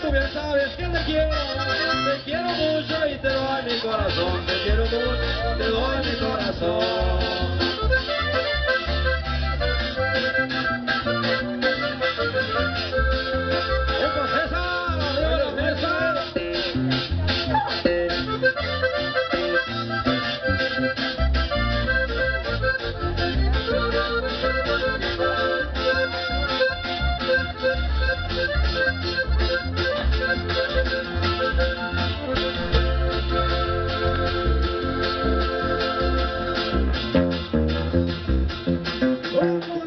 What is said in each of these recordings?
tú bien sabes que te quiero, te quiero mucho y te doy mi corazón, te quiero mucho, te doy mi corazón.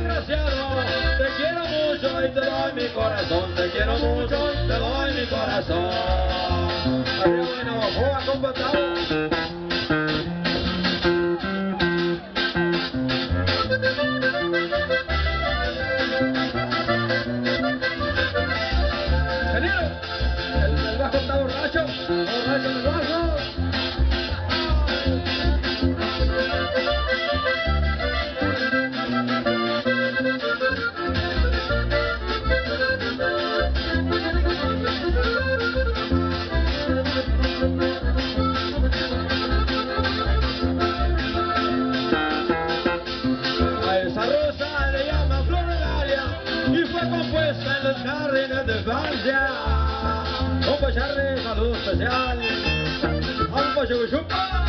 desgraciado Te quiero mucho y te doy mi corazón Te quiero mucho y te doy mi corazón. Bajo fue compuesta en los jardines de Francia. Un pacharre, saludo especial. Un pachuchupa.